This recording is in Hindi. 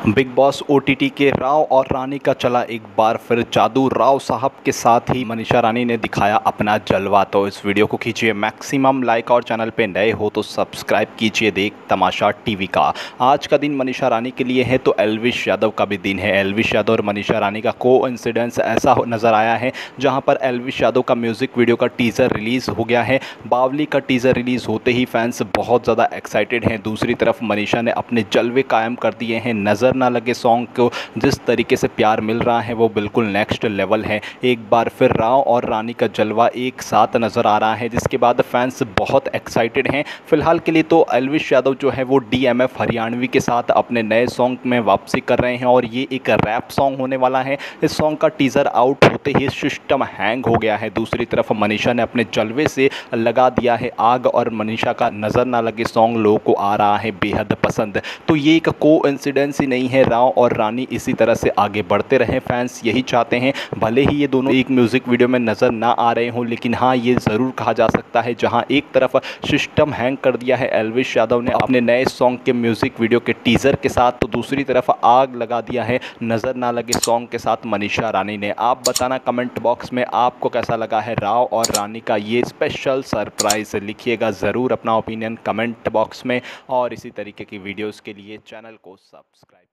बिग बॉस ओटीटी के राव और रानी का चला एक बार फिर जादू। राव साहब के साथ ही मनीषा रानी ने दिखाया अपना जलवा। तो इस वीडियो को खींचिए मैक्सिमम लाइक और चैनल पे नए हो तो सब्सक्राइब कीजिए देख तमाशा टीवी का। आज का दिन मनीषा रानी के लिए है तो एलविश यादव का भी दिन है। एलविश यादव और मनीषा रानी का को ऐसा नज़र आया है, जहाँ पर एलविश यादव का म्यूज़िक वीडियो का टीज़र रिलीज़ हो गया है। बावली का टीज़र रिलीज़ होते ही फैंस बहुत ज़्यादा एक्साइटेड हैं। दूसरी तरफ़ मनीषा ने अपने जलवे कायम कर दिए हैं। नज़र नज़र ना लगे सॉन्ग को। जिस तरीके से प्यार मिल रहा है, वो बिल्कुल नेक्स्ट लेवल है। एक बार फिर राव और रानी का जलवा एक साथ नज़र आ रहा है, जिसके बाद फैंस बहुत एक्साइटेड हैं। फ़िलहाल के लिए तो अलविश यादव जो है, वो डी एम एफ़ हरियाणवी के साथ अपने नए सॉन्ग में वापसी कर रहे हैं और ये एक रैप सॉन्ग होने वाला है। इस सॉन्ग का टीज़र आउट होते ही सिस्टम हैंग हो गया है। दूसरी तरफ़ मनीषा ने अपने जलवे से लगा दिया है आग और मनीषा का नज़र ना लगे सॉन्ग लोगों को आ रहा है बेहद पसंद। तो ये एक को ही नहीं नहीं है राव और रानी इसी तरह से आगे बढ़ते रहें। फैंस यही चाहते हैं, भले ही ये दोनों एक म्यूज़िक वीडियो में नज़र ना आ रहे हों, लेकिन हाँ ये ज़रूर कहा जा सकता है, जहाँ एक तरफ़ सिस्टम हैंग कर दिया है एलविश यादव ने अपने नए सॉन्ग के म्यूज़िक वीडियो के टीज़र के साथ तो दूसरी तरफ़ आग लगा दिया है, नज़र ना लगे सॉन्ग के साथ मनीषा रानी ने। आप बताना कमेंट बॉक्स में आपको कैसा लगा है राव और रानी का ये स्पेशल सरप्राइज़, लिखिएगा ज़रूर अपना ओपिनियन कमेंट बॉक्स में, और इसी तरीके की वीडियोज़ के लिए चैनल को सब्सक्राइब